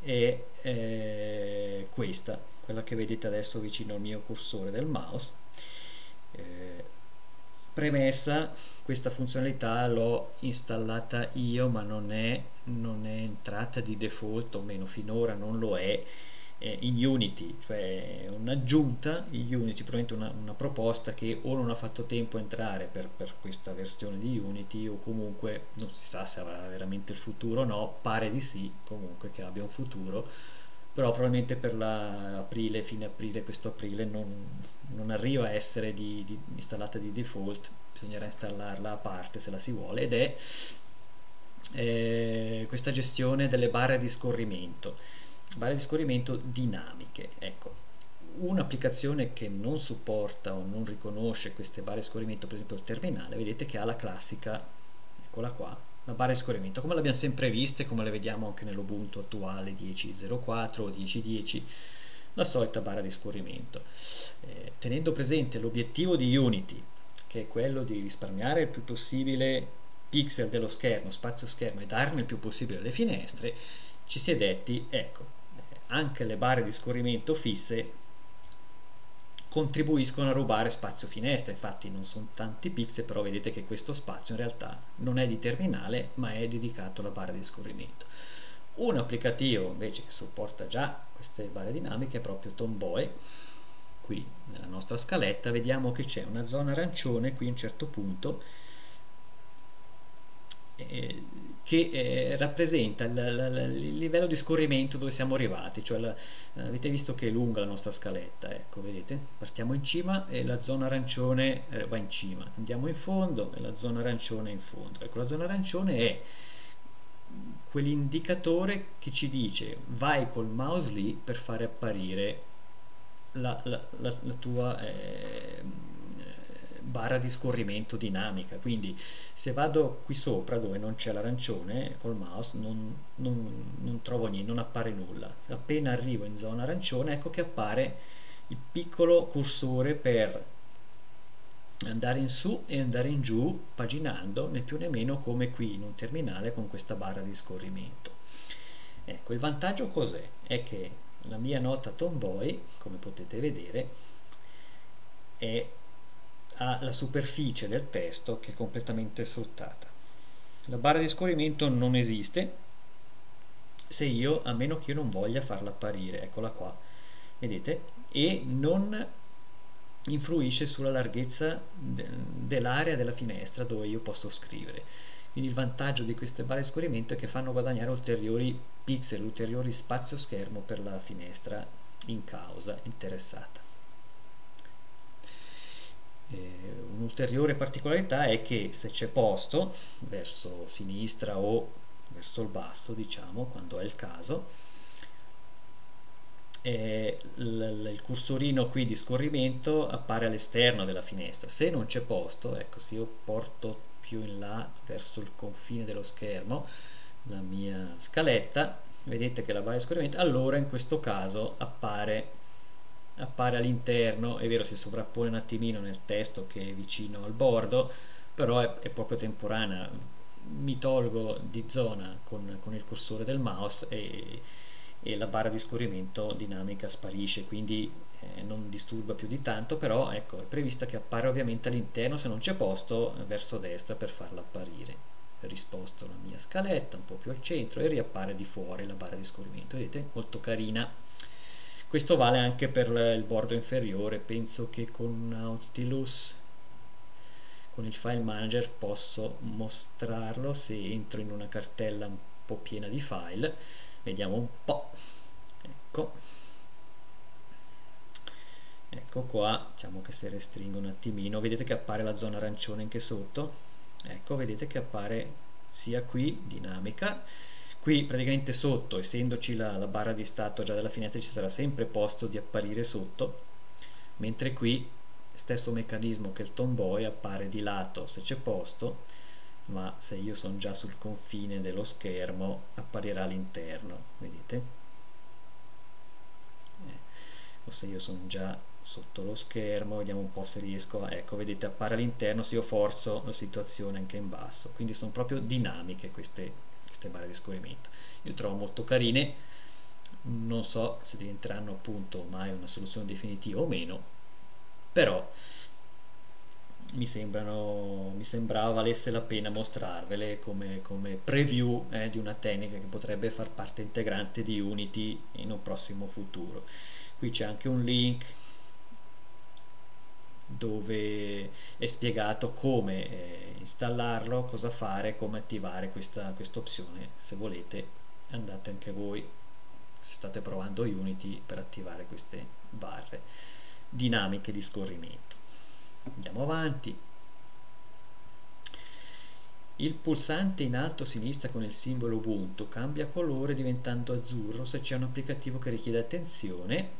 è eh, questa, quella che vedete adesso vicino al mio cursore del mouse. Eh, premessa, questa funzionalità l'ho installata io ma non è, non è entrata di default, o meno finora non lo è, eh, in Unity, cioè un'aggiunta in Unity, probabilmente una, una, proposta che o non ha fatto tempo a entrare per, per, questa versione di Unity o comunque non si sa se avrà veramente il futuro o no, pare di sì comunque che abbia un futuro, però probabilmente per aprile, fine aprile, questo aprile non, non arriva a essere di, di, installata di default, bisognerà installarla a parte se la si vuole ed è eh, questa gestione delle barre di scorrimento barre di scorrimento dinamiche. Ecco, un'applicazione che non supporta o non riconosce queste barre di scorrimento, per esempio il terminale, vedete che ha la classica, eccola qua, la barra di scorrimento, come l'abbiamo sempre vista e come la vediamo anche nell'Ubuntu attuale 10.04 o 10.10, la solita barra di scorrimento. Eh, tenendo presente l'obiettivo di Unity, che è quello di risparmiare il più possibile pixel dello schermo, spazio schermo e darne il più possibile alle finestre, ci si è detti, ecco, anche le barre di scorrimento fisse contribuiscono a rubare spazio finestra. Infatti non sono tanti pixel però vedete che questo spazio in realtà non è di terminale ma è dedicato alla barra di scorrimento. Un applicativo invece che supporta già queste barre dinamiche è proprio Tomboy qui nella nostra scaletta. Vediamo che c'è una zona arancione qui a un certo punto eh, che eh, rappresenta il, il, il, livello di scorrimento dove siamo arrivati, cioè la, eh, avete visto che è lunga la nostra scaletta, ecco, vedete? Partiamo in cima e la zona arancione eh, va in cima, andiamo in fondo e la zona arancione in fondo. Ecco, la zona arancione è quell'indicatore che ci dice vai col mouse lì per fare apparire la, la, la, tua eh, barra di scorrimento dinamica. Quindi se vado qui sopra dove non c'è l'arancione col mouse non, non, non, trovo niente, non appare nulla. Appena arrivo in zona arancione ecco che appare il piccolo cursore per andare in su e andare in giù paginando né più né meno come qui in un terminale con questa barra di scorrimento. Ecco il vantaggio cos'è? è che la mia nota Tomboy come potete vedere è ha la superficie del testo che è completamente sfruttata. La barra di scorrimento non esiste se io, a meno che io non voglia farla apparire, eccola qua, vedete? E non influisce sulla larghezza de dell'area della finestra dove io posso scrivere. Quindi il vantaggio di queste barre di scorrimento è che fanno guadagnare ulteriori pixel, ulteriori spazio schermo per la finestra in causa interessata. Eh, Un'ulteriore particolarità è che se c'è posto verso sinistra o verso il basso, diciamo, quando è il caso, eh, il cursorino qui di scorrimento appare all'esterno della finestra. Se non c'è posto, ecco, se io porto più in là verso il confine dello schermo la mia scaletta, vedete che la barra di scorrimento, allora in questo caso appare appare all'interno, è vero si sovrappone un attimino nel testo che è vicino al bordo, però è, è proprio temporanea, mi tolgo di zona con, con il cursore del mouse e, e, la barra di scorrimento dinamica sparisce, quindi eh, non disturba più di tanto, però ecco, è prevista che appare ovviamente all'interno, se non c'è posto, verso destra per farla apparire. Risposto la mia scaletta un po' più al centro e riappare di fuori la barra di scorrimento. Vedete? Molto carina questo vale anche per il bordo inferiore penso che con Nautilus con il file manager posso mostrarlo se entro in una cartella un po' piena di file. Vediamo un po' ecco. Ecco qua diciamo che se restringo un attimino vedete che appare la zona arancione anche sotto? Ecco vedete che appare sia qui dinamica qui praticamente sotto essendoci la, la barra di stato già della finestra ci sarà sempre posto di apparire sotto mentre qui stesso meccanismo che il tomboy appare di lato se c'è posto ma se io sono già sul confine dello schermo apparirà all'interno vedete? Eh, o se io sono già sotto lo schermo vediamo un po' se riesco a, ecco vedete appare all'interno se io forzo la situazione anche in basso. Quindi sono proprio dinamiche queste queste barre di scorrimento io trovo molto carine non so se diventeranno appunto mai una soluzione definitiva o meno però mi, sembrano, mi sembrava valesse la pena mostrarvele come, come preview eh, di una tecnica che potrebbe far parte integrante di Unity in un prossimo futuro. Qui c'è anche un link dove è spiegato come eh, installarlo, cosa fare, come attivare questa opzione. Se volete andate anche voi, se state provando Unity, per attivare queste barre dinamiche di scorrimento. Andiamo avanti. Il pulsante in alto a sinistra con il simbolo Ubuntu cambia colore diventando azzurro se c'è un applicativo che richiede attenzione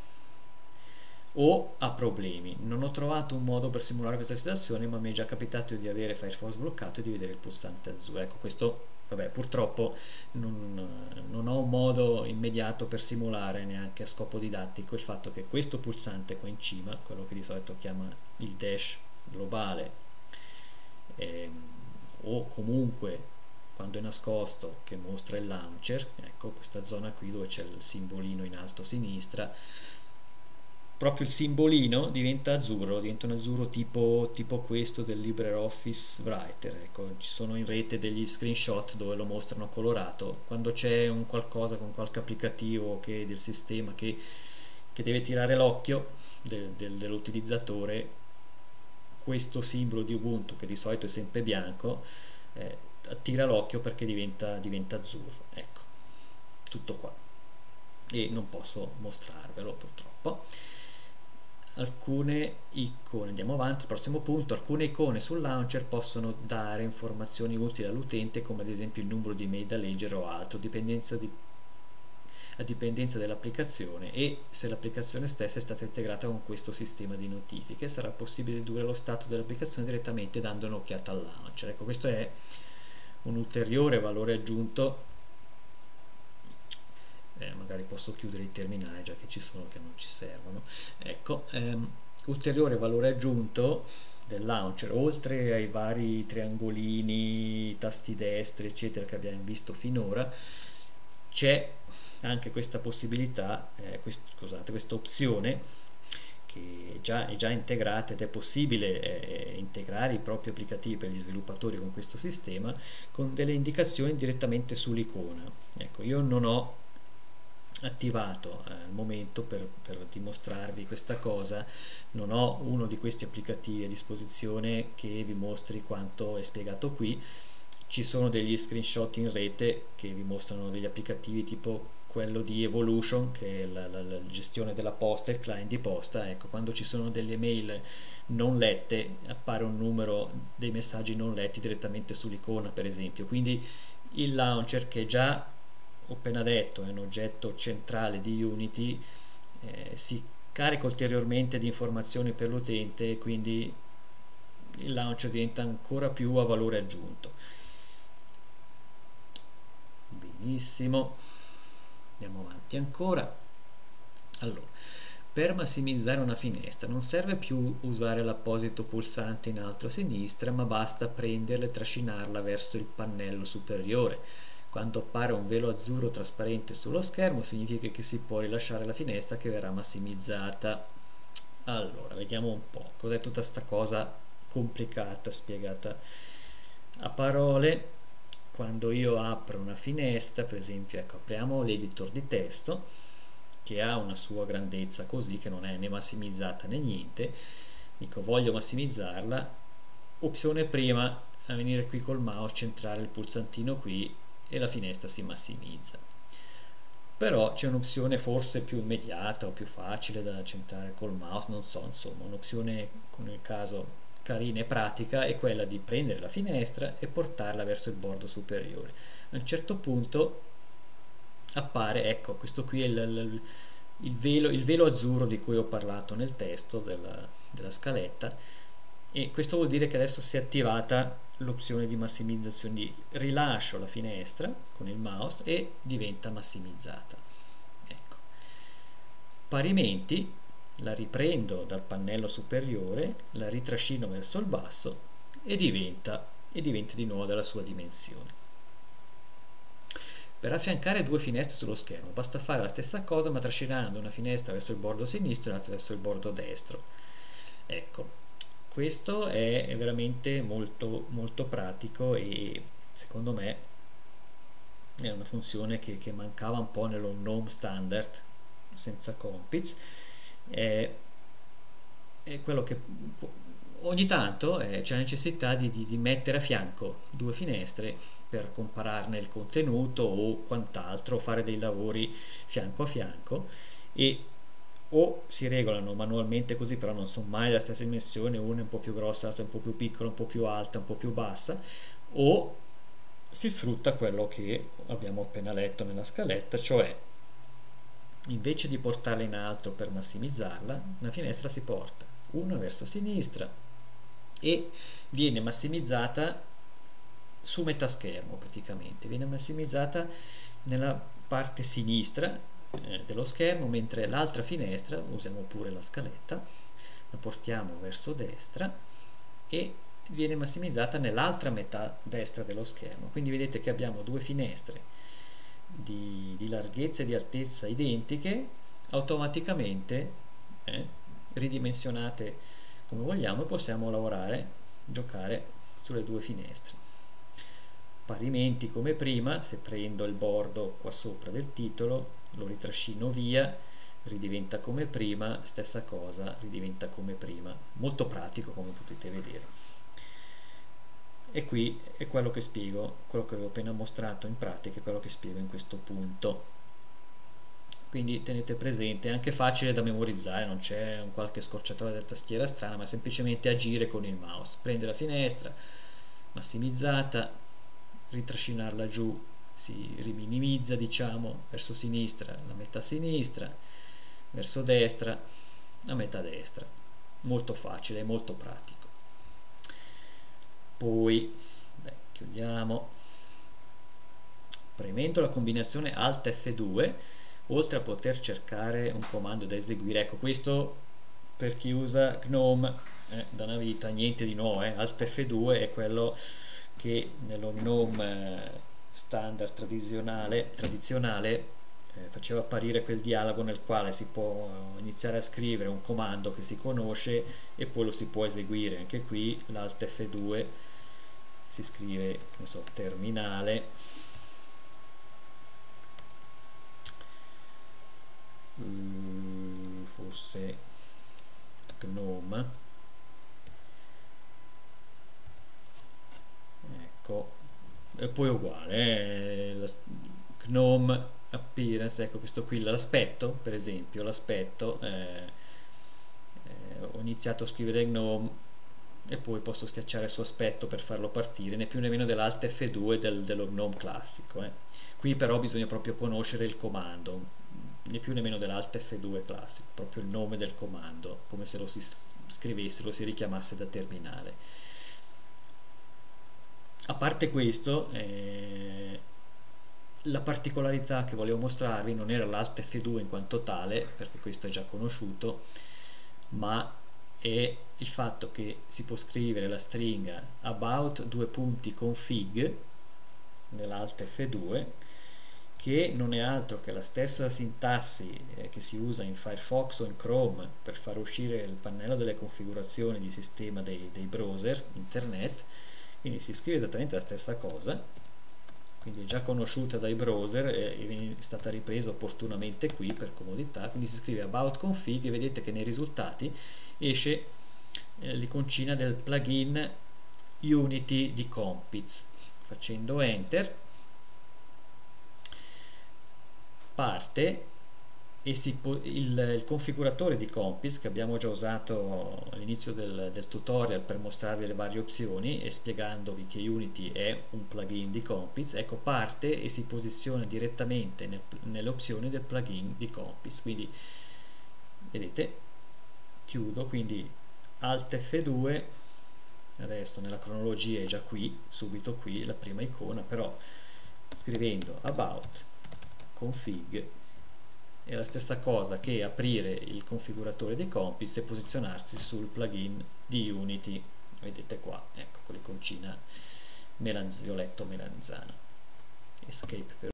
o ha problemi. Non ho trovato un modo per simulare questa situazione, ma mi è già capitato di avere Firefox bloccato e di vedere il pulsante azzurro. Ecco, questo, vabbè, purtroppo non, non, ho un modo immediato per simulare neanche a scopo didattico il fatto che questo pulsante qua in cima, quello che di solito chiama il dash globale, eh, o comunque quando è nascosto che mostra il launcher, ecco questa zona qui dove c'è il simbolino in alto a sinistra, proprio il simbolino diventa azzurro, diventa un azzurro tipo, tipo questo del LibreOffice Writer, ecco, ci sono in rete degli screenshot dove lo mostrano colorato, quando c'è un qualcosa con qualche applicativo che, del sistema che, che deve tirare l'occhio del, del, dell'utilizzatore, questo simbolo di Ubuntu che di solito è sempre bianco, eh, attira l'occhio perché diventa, diventa azzurro, ecco, tutto qua. E non posso mostrarvelo purtroppo alcune icone, andiamo avanti, prossimo punto, alcune icone sul launcher possono dare informazioni utili all'utente come ad esempio il numero di mail da leggere o altro, dipendenza di, a dipendenza dell'applicazione e se l'applicazione stessa è stata integrata con questo sistema di notifiche sarà possibile dedurre lo stato dell'applicazione direttamente dando un'occhiata al launcher. Ecco, questo è un ulteriore valore aggiunto eh, magari posso chiudere i terminali già che ci sono che non ci servono. Ecco ehm, ulteriore valore aggiunto del launcher. Oltre ai vari triangolini tasti destri eccetera che abbiamo visto finora c'è anche questa possibilità eh, quest, scusate questa opzione che già, è già integrata ed è possibile eh, integrare i propri applicativi per gli sviluppatori con questo sistema con delle indicazioni direttamente sull'icona. Ecco io non ho attivato eh, al momento per, per, dimostrarvi questa cosa. Non ho uno di questi applicativi a disposizione che vi mostri quanto è spiegato qui. Ci sono degli screenshot in rete che vi mostrano degli applicativi tipo quello di Evolution che è la, la, la gestione della posta, il client di posta. Ecco quando ci sono delle mail non lette appare un numero dei messaggi non letti direttamente sull'icona per esempio. Quindi il launcher che già ho appena detto è un oggetto centrale di Unity eh, si carica ulteriormente di informazioni per l'utente e quindi il launcher diventa ancora più a valore aggiunto. Benissimo. Andiamo avanti ancora. Allora per massimizzare una finestra non serve più usare l'apposito pulsante in alto a sinistra ma basta prenderla e trascinarla verso il pannello superiore quando appare un velo azzurro trasparente sullo schermo significa che si può rilasciare la finestra che verrà massimizzata. Allora, vediamo un po', cos'è tutta questa cosa complicata, spiegata a parole. Quando io apro una finestra, per esempio, ecco, apriamo l'editor di testo, che ha una sua grandezza così, che non è né massimizzata né niente, dico voglio massimizzarla, opzione prima, a venire qui col mouse, centrare il pulsantino qui e la finestra si massimizza. Però c'è un'opzione forse più immediata o più facile da centrare col mouse non so insomma un'opzione con il caso carina e pratica è quella di prendere la finestra e portarla verso il bordo superiore. A un certo punto appare ecco questo qui è il, il, il, velo, il velo azzurro di cui ho parlato nel testo della, della scaletta e questo vuol dire che adesso si è attivata l'opzione di massimizzazione di rilascio la finestra con il mouse e diventa massimizzata. Ecco. parimenti la riprendo dal pannello superiore la ritrascino verso il basso e diventa, e diventa di nuovo della sua dimensione. Per affiancare due finestre sullo schermo basta fare la stessa cosa ma trascinando una finestra verso il bordo sinistro e l'altra verso il bordo destro. Ecco questo è veramente molto molto pratico e secondo me è una funzione che, che mancava un po' nello gnome standard senza compits. È, è quello che ogni tanto eh, c'è necessità di, di, di, mettere a fianco due finestre per compararne il contenuto o quant'altro, fare dei lavori fianco a fianco e o si regolano manualmente così però non sono mai della stessa dimensione una è un po' più grossa, l'altra è un po' più piccola, un po' più alta, un po' più bassa o si sfrutta quello che abbiamo appena letto nella scaletta cioè invece di portarla in alto per massimizzarla una finestra si porta una verso sinistra e viene massimizzata su metà schermo praticamente viene massimizzata nella parte sinistra eh, dello schermo mentre l'altra finestra usiamo pure la scaletta la portiamo verso destra e viene massimizzata nell'altra metà destra dello schermo. Quindi vedete che abbiamo due finestre di, di larghezza e di altezza identiche automaticamente eh, ridimensionate come vogliamo e possiamo lavorare giocare sulle due finestre. Parimenti come prima se prendo il bordo qua sopra del titolo lo ritrascino via ridiventa come prima stessa cosa ridiventa come prima. Molto pratico come potete vedere. E qui è quello che spiego quello che avevo appena mostrato in pratica è quello che spiego in questo punto. Quindi tenete presente è anche facile da memorizzare non c'è un qualche scorciatoia della tastiera strana ma semplicemente agire con il mouse. Prende la finestra massimizzata ritrascinarla giù si riminimizza diciamo verso sinistra la metà sinistra verso destra la metà destra. Molto facile molto pratico. Poi beh, chiudiamo. Premendo la combinazione Alt F2 oltre a poter cercare un comando da eseguire ecco questo per chi usa GNOME eh, da una vita niente di nuovo eh. Alt F2 è quello che nello GNOME eh, standard tradizionale, tradizionale eh, faceva apparire quel dialogo nel quale si può iniziare a scrivere un comando che si conosce e poi lo si può eseguire. Anche qui l'Alt F2 si scrive so, terminale. Mm, forse gnome. Ecco e poi uguale eh, gnome appearance ecco questo qui l'aspetto per esempio l'aspetto eh, eh, ho iniziato a scrivere gnome e poi posso schiacciare su aspetto per farlo partire né più né meno dell'alt F2 del, dello gnome classico eh. qui però bisogna proprio conoscere il comando né più né meno dell'alt F2 classico, proprio il nome del comando, come se lo si scrivesse, lo si richiamasse da terminale. A parte questo, eh, la particolarità che volevo mostrarvi non era l'alt F2 in quanto tale, perché questo è già conosciuto, ma è il fatto che si può scrivere la stringa about due punti config nell'alt F2 che non è altro che la stessa sintassi eh, che si usa in Firefox o in Chrome per far uscire il pannello delle configurazioni di sistema dei, dei browser internet quindi si scrive esattamente la stessa cosa quindi già conosciuta dai browser e è stata ripresa opportunamente qui per comodità quindi si scrive about config e vedete che nei risultati esce eh, l'iconcina del plugin Unity di Compiz. Facendo enter parte e il, il, configuratore di Compis che abbiamo già usato all'inizio del, del, tutorial per mostrarvi le varie opzioni e spiegandovi che Unity è un plugin di Compis ecco parte e si posiziona direttamente nel, nelle opzioni del plugin di Compis. Quindi vedete chiudo quindi Alt F2 adesso nella cronologia è già qui subito qui la prima icona però scrivendo about config è la stessa cosa che aprire il configuratore di Compis e posizionarsi sul plugin di Unity. Vedete qua, ecco con l'iconcina violetto melanzana. Escape per